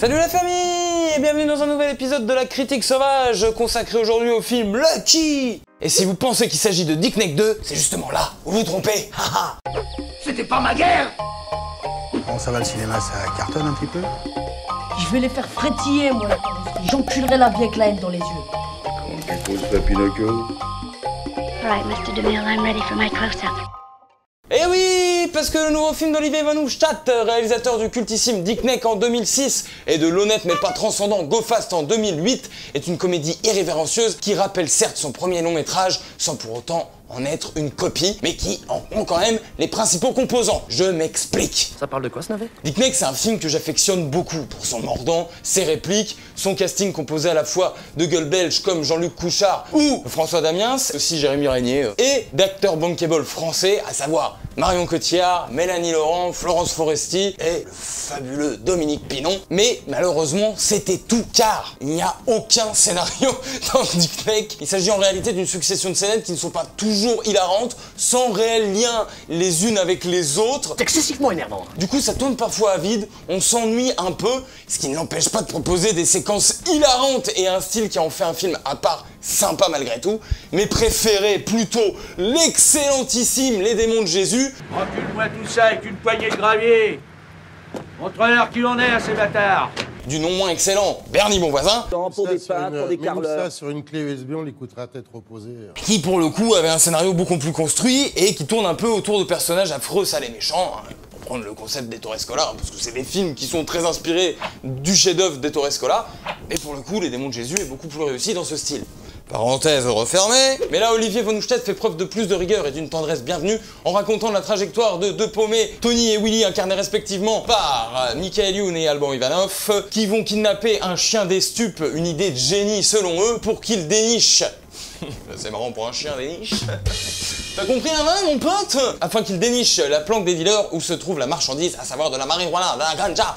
Salut la famille et bienvenue dans un nouvel épisode de la critique sauvage consacré aujourd'hui au film Lucky Et si vous pensez qu'il s'agit de Dick Neck 2, c'est justement là où vous vous trompez C'était pas ma guerre Bon, ça va le cinéma, ça cartonne un petit peu Je vais les faire frétiller, moi. J'enculerai la vie avec la haine dans les yeux. Comment tu poses ça, Pinocchio? All right, Mr. DeMille, I'm ready for my close-up. Eh oui, parce que le nouveau film d'Olivier Van Hoofstadt, réalisateur du cultissime Dick Neck en 2006 et de l'honnête mais pas transcendant Go Fast en 2008, est une comédie irrévérencieuse qui rappelle certes son premier long métrage sans pour autant en être une copie, mais qui en ont quand même les principaux composants. Je m'explique. Ça parle de quoi ce navet? Dick Neck, c'est un film que j'affectionne beaucoup pour son mordant, ses répliques, son casting composé à la fois de gueules belges comme Jean-Luc Couchard ou François Damiens, aussi Jérémy Régnier, euh, et d'acteurs bankable français, à savoir Marion Cotillard, Mélanie Laurent, Florence Foresti et le fabuleux Dominique Pinon. Mais malheureusement, c'était tout, car il n'y a aucun scénario dans Dick. Il s'agit en réalité d'une succession de scènes qui ne sont pas toujours hilarantes, sans réel lien les unes avec les autres. C'est excessivement énervant. Du coup, ça tourne parfois à vide, on s'ennuie un peu, ce qui ne l'empêche pas de proposer des séquences hilarantes et un style qui en fait un film à part sympa malgré tout, mais préféré plutôt l'excellentissime Les démons de Jésus, Recule-moi tout ça avec une poignée de gravier. Montre-leur qui on est à ces bâtards. du non moins excellent Bernie Bonvoisin, pour des pâtes, pour des carleurs. ça sur une clé USB, on l'écoutera tête reposée. qui pour le coup avait un scénario beaucoup plus construit et qui tourne un peu autour de personnages affreux, sales et méchants. hein, pour prendre le concept d'Ettore Scola, parce que c'est des films qui sont très inspirés du chef-d'œuvre d'Ettore Scola, mais pour le coup, Les démons de Jésus est beaucoup plus réussi dans ce style. Parenthèse refermée. Mais là, Olivier Von fait preuve de plus de rigueur et d'une tendresse bienvenue en racontant la trajectoire de deux paumés, Tony et Willy, incarnés respectivement par euh, Michael Youn et Alban Ivanov, qui vont kidnapper un chien des stupes, une idée de génie selon eux, pour qu'il déniche. C'est marrant pour un chien déniche. T'as compris la main, mon pote? Afin qu'il déniche la planque des dealers où se trouve la marchandise, à savoir de la marijuana, de la ganja,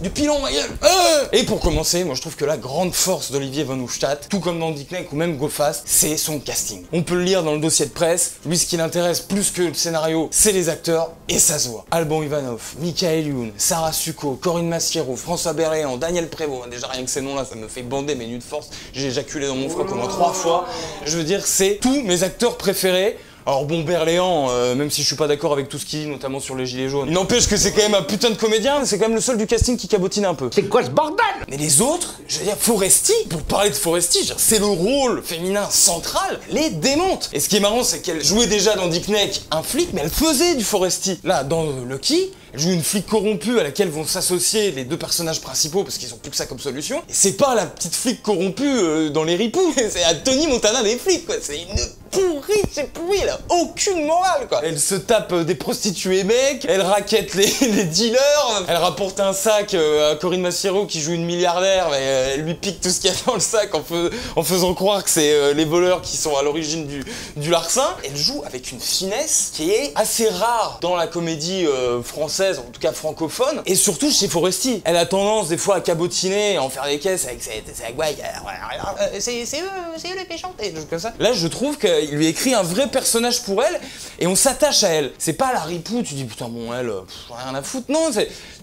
du pilon, ma gueule Euh Et pour commencer, moi je trouve que la grande force d'Olivier Von Hoofstadt, tout comme dans Dick ou même Go Fast, c'est son casting. On peut le lire dans le dossier de presse, lui ce qui l'intéresse plus que le scénario, c'est les acteurs, et ça se voit. Alban Ivanov, Michael Youn, Sarah Succo, Corinne Massiero, François Berléand, Daniel Prévost, déjà rien que ces noms-là, ça me fait bander mes nuits de force, j'ai éjaculé dans mon froc au moins trois fois. Je veux dire, c'est tous mes acteurs préférés, alors bon, Berléand, euh, même si je suis pas d'accord avec tout ce qu'il dit, notamment sur les gilets jaunes, il n'empêche que c'est quand même un putain de comédien, c'est quand même le seul du casting qui cabotine un peu. C'est quoi ce bordel? Mais les autres, je veux dire, Foresti, pour parler de Foresti, c'est le rôle féminin central, les démonte. Et ce qui est marrant, c'est qu'elle jouait déjà dans Dick Neck un flic, mais elle faisait du Foresti. Là, dans euh, Lucky, elle joue une flic corrompue à laquelle vont s'associer les deux personnages principaux parce qu'ils ont plus que ça comme solution. Et c'est pas la petite flic corrompue euh, dans les ripoux, c'est à Tony Montana des flics, quoi. C'est une pourrie, c'est pourri, elle a aucune morale, quoi. Elle se tape euh, des prostituées mecs, elle raquette les, dealers, elle rapporte un sac euh, à Corinne Massiero qui joue une milliardaire, mais elle lui pique tout ce qu'il y a dans le sac en, fais- en faisant croire que c'est les voleurs qui sont à l'origine du, du larcin. Elle joue avec une finesse qui est assez rare dans la comédie française, en tout cas francophone, et surtout chez Foresti. Elle a tendance des fois à cabotiner, à en faire des caisses avec ses, ses guailles, euh, c'est eux, c'est eux les péchantes, et des choses comme ça. Là, je trouve qu'il lui écrit un vrai personnage pour elle, et on s'attache à elle. C'est pas la ripou, tu dis putain bon elle, pff, rien à foutre, non,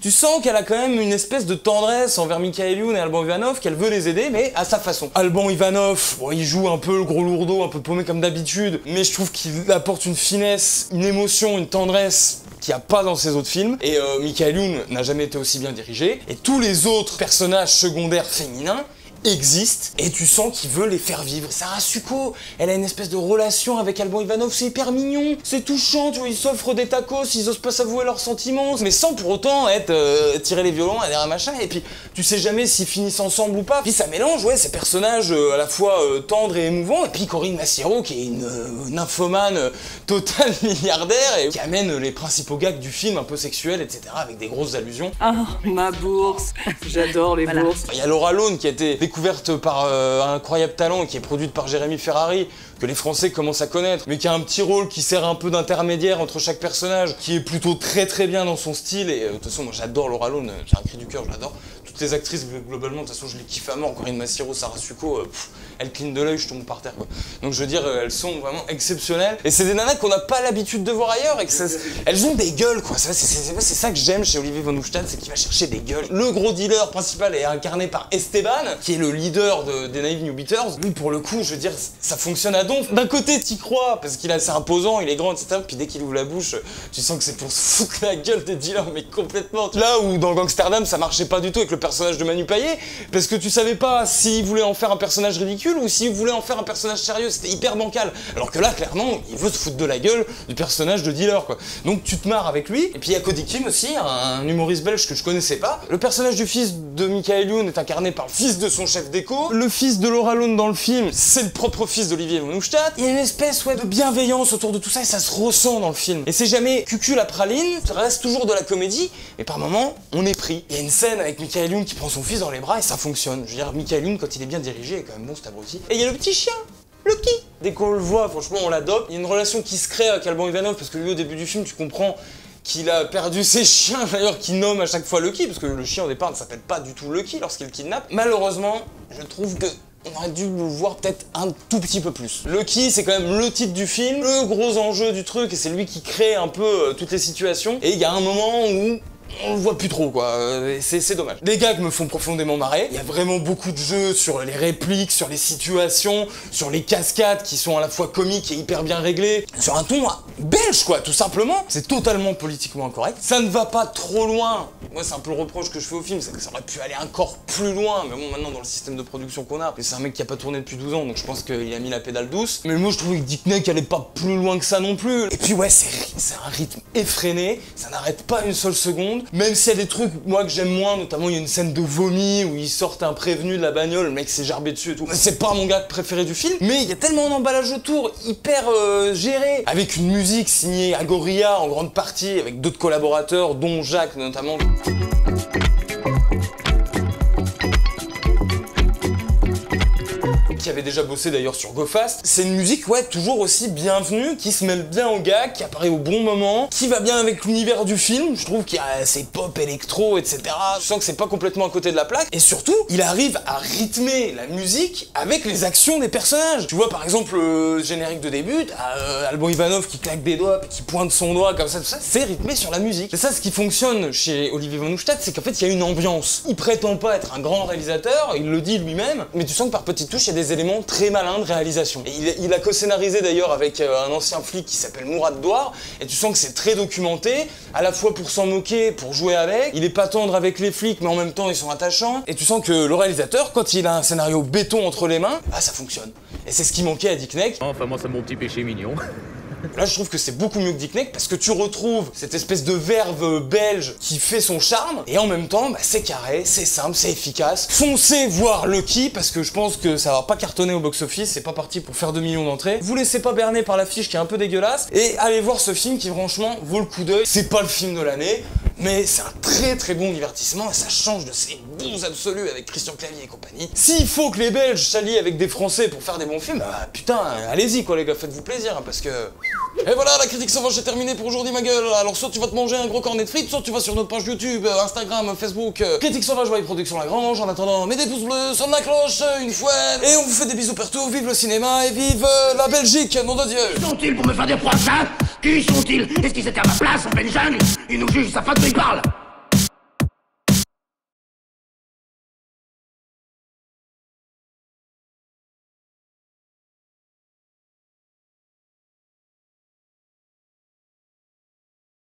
tu sens qu'elle a quand même une espèce de tendresse envers Michael Youn et Alban Ivanov, qu'elle veut les aider, mais à sa façon. Alban Ivanov, bon, il joue un peu le gros lourdeau, un peu paumé comme d'habitude, mais je trouve qu'il apporte une finesse, une émotion, une tendresse qu'il n'y a pas dans ses autres films. Et euh, Michael Youn n'a jamais été aussi bien dirigé. Et tous les autres personnages secondaires féminins existent et tu sens qu'il veut les faire vivre. Sarah Succo, elle a une espèce de relation avec Alban Ivanov, c'est hyper mignon, c'est touchant, tu vois, ils s'offrent des tacos, ils osent pas s'avouer leurs sentiments, mais sans pour autant être euh, tirer les violons, derrière un machin, et puis tu sais jamais s'ils finissent ensemble ou pas. Puis ça mélange, ouais, ces personnages euh, à la fois euh, tendres et émouvants, et puis Corinne Massiero qui est une euh, nymphomane totale milliardaire et qui amène les principaux gags du film un peu sexuels, etc., avec des grosses allusions. Ah, ma bourse. J'adore les bourses. Il y a Laura Lone qui a été découverte par euh, un incroyable talent qui est produite par Jérémy Ferrari, que les Français commencent à connaître, mais qui a un petit rôle qui sert un peu d'intermédiaire entre chaque personnage, qui est plutôt très très bien dans son style. Et euh, de toute façon, moi j'adore Laura Lone, j'ai un cri du cœur, je l'adore. Toutes les actrices, globalement, de toute façon, je les kiffe à mort. Corinne Massiro, Sarah Succo, euh, elles clignent de l'œil, je tombe par terre. Donc, je veux dire, euh, elles sont vraiment exceptionnelles. Et c'est des nanas qu'on n'a pas l'habitude de voir ailleurs et que elles ont des gueules, quoi. C'est ça que j'aime chez Olivier Von Hofstadt, c'est qu'il va chercher des gueules. Le gros dealer principal est incarné par Esteban, qui est le leader de- des Naive New Beaters. Lui, pour le coup, je veux dire, ça fonctionne à donf. D'un côté, t'y crois, parce qu'il est assez imposant, il est grand, etc. Puis dès qu'il ouvre la bouche, tu sens que c'est pour se foutre la gueule des dealers, mais complètement. Là où dans Gangsterdam, ça marchait pas du tout avec le personnage de Manu Payet, parce que tu savais pas s'il voulait en faire un personnage ridicule ou s'il voulait en faire un personnage sérieux. C'était hyper bancal. Alors que là, clairement, il veut se foutre de la gueule du personnage de dealer, quoi. Donc tu te marres avec lui. Et puis il y a Cody Kim aussi, un humoriste belge que je connaissais pas. Le personnage du fils de Michael Youn est incarné par le fils de son chef d'écho. Le fils de Laura Lone dans le film, c'est le propre fils d'Olivier Von Hofstadt. Il y a une espèce ouais, de bienveillance autour de tout ça et ça se ressent dans le film. Et c'est jamais cucu la praline, ça reste toujours de la comédie, mais par moments, on est pris. Il y a une scène avec Michael Youn qui prend son fils dans les bras et ça fonctionne. Je veux dire, Michael quand il est bien dirigé, est quand même bon cet abruti. Et il y a le petit chien Lucky Dès qu'on le voit, franchement, on l'adopte. Il y a une relation qui se crée avec Alban Ivanov parce que lui, au début du film, tu comprends qu'il a perdu ses chiens, d'ailleurs, qu'il nomme à chaque fois Lucky, parce que le chien au départ ne s'appelle pas du tout Lucky lorsqu'il le kidnappe. Malheureusement, je trouve que. On aurait dû le voir peut-être un tout petit peu plus. Lucky, c'est quand même le titre du film, le gros enjeu du truc, et c'est lui qui crée un peu euh, toutes les situations. Et il y a un moment où on le voit plus trop quoi, Euh, c'est dommage. Les gags me font profondément marrer, il y a vraiment beaucoup de jeux sur les répliques, sur les situations, sur les cascades qui sont à la fois comiques et hyper bien réglées, sur un ton belge quoi, tout simplement. C'est totalement politiquement incorrect. Ça ne va pas trop loin. Moi c'est un peu le reproche que je fais au film, c'est que ça aurait pu aller encore plus loin, mais bon maintenant dans le système de production qu'on a, c'est un mec qui a pas tourné depuis 12 ans, donc je pense qu'il a mis la pédale douce. Mais moi je trouvais que Dick Neck allait pas plus loin que ça non plus. Et puis ouais, c'est un rythme effréné, ça n'arrête pas une seule seconde. Même s'il y a des trucs, moi, que j'aime moins, notamment il y a une scène de vomi où ils sortent un prévenu de la bagnole, le mec s'est gerbé dessus et tout. C'est pas mon gars préféré du film, mais il y a tellement d'emballage autour, hyper euh, géré, avec une musique signée Agoria en grande partie, avec d'autres collaborateurs, dont Jacques notamment. Qui avait déjà bossé d'ailleurs sur Go Fast. C'est une musique, ouais, toujours aussi bienvenue, qui se mêle bien au gars, qui apparaît au bon moment, qui va bien avec l'univers du film. Je trouve qu'il y a ses pop électro, etc. Je sens que c'est pas complètement à côté de la plaque. Et surtout, il arrive à rythmer la musique avec les actions des personnages. Tu vois, par exemple, le générique de début, euh, Alban Ivanov qui claque des doigts, puis qui pointe son doigt comme ça, tout ça. C'est rythmé sur la musique. C'est ça ce qui fonctionne chez Olivier Hofstadt, c'est qu'en fait, il y a une ambiance. Il prétend pas être un grand réalisateur, il le dit lui-même, mais tu sens que par petites touches, il y a des éléments très malins de réalisation. Il a co-scénarisé d'ailleurs avec euh, un ancien flic qui s'appelle Mourad Douar, et tu sens que c'est très documenté, à la fois pour s'en moquer, pour jouer avec. Il est pas tendre avec les flics, mais en même temps ils sont attachants. Et tu sens que le réalisateur, quand il a un scénario béton entre les mains, bah ça fonctionne. Et c'est ce qui manquait à Dick Neck. Enfin, moi, c'est mon petit péché mignon. Là, je trouve que c'est beaucoup mieux que Dick Neck parce que tu retrouves cette espèce de verve belge qui fait son charme et en même temps, bah, c'est carré, c'est simple, c'est efficace. Foncez voir Lucky parce que je pense que ça va pas cartonner au box-office, c'est pas parti pour faire 2 millions d'entrées. Vous laissez pas berner par l'affiche qui est un peu dégueulasse et allez voir ce film qui franchement vaut le coup d'œil. C'est pas le film de l'année, mais c'est un très très bon divertissement et ça change de ses bons absolus avec Christian Clavier et compagnie. S'il faut que les Belges s'allient avec des Français pour faire des bons films, bah putain, allez-y quoi les gars, faites-vous plaisir hein, parce que... Et voilà, la critique sauvage est terminée pour aujourd'hui ma gueule. Alors soit tu vas te manger un gros cornet de frites, soit tu vas sur notre page YouTube, euh, Instagram, Facebook, euh, Critique sauvage by Production La Grange. En attendant, mettez des pouces bleus, sonne la cloche, une fois. Et on vous fait des bisous partout, vive le cinéma et vive euh, la Belgique, nom de Dieu Qui sont-ils pour me faire des procès Qui sont-ils? Est-ce qu'ils étaient à ma place en pleine jungle? Ils nous jugent, ça quoi ils parlent